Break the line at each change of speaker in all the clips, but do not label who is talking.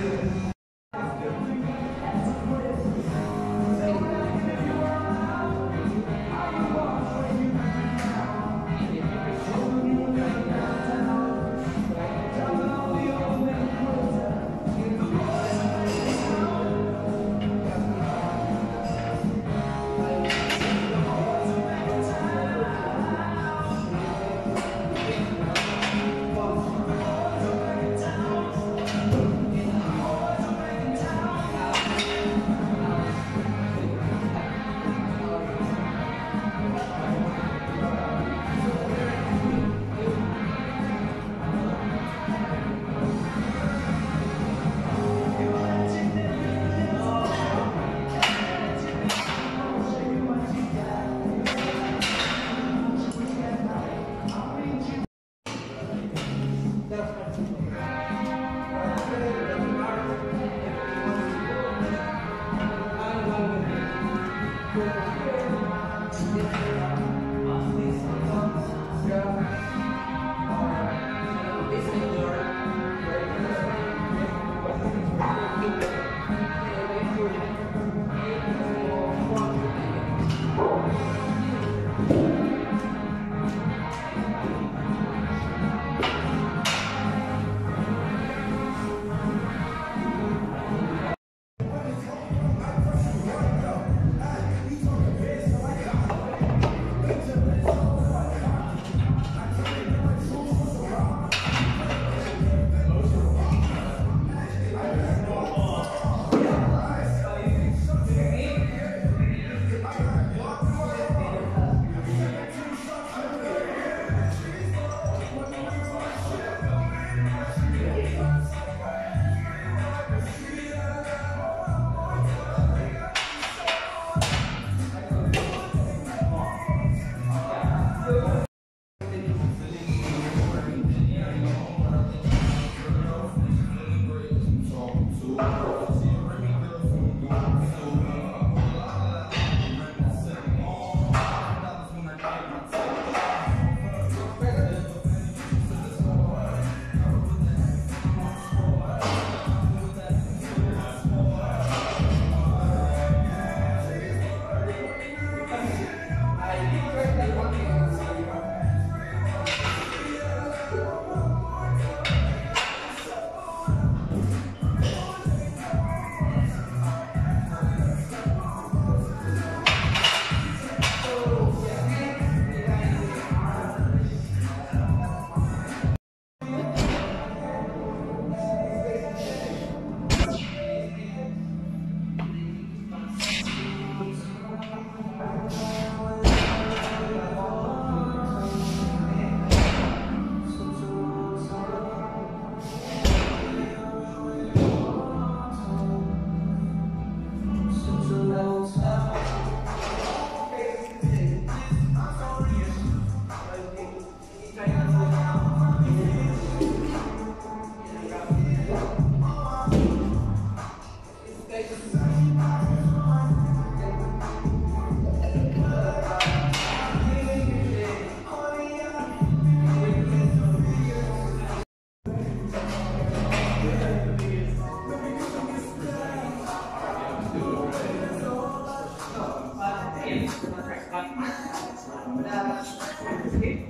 Thank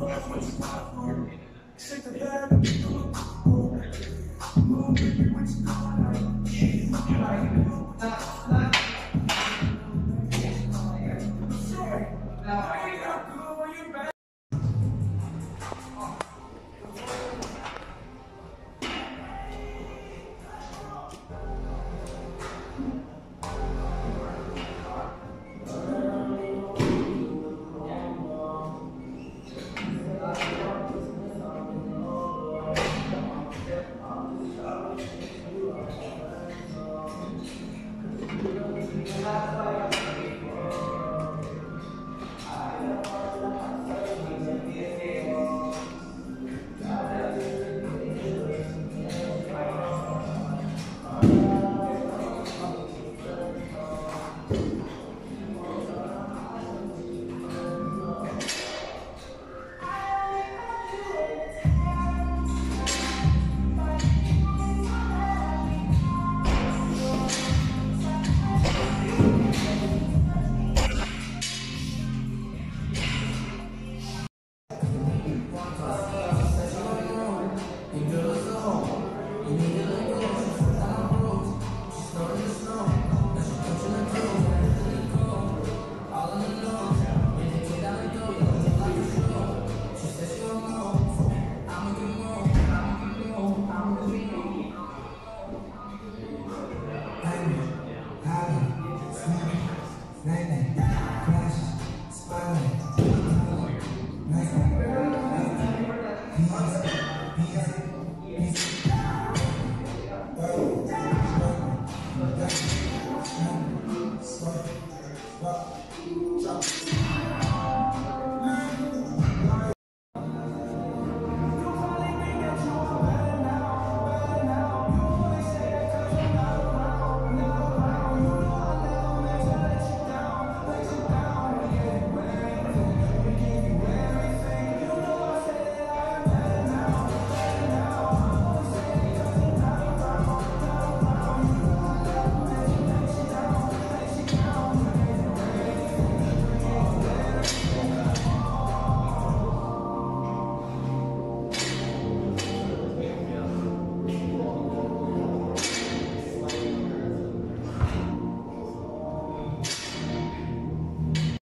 Gracias.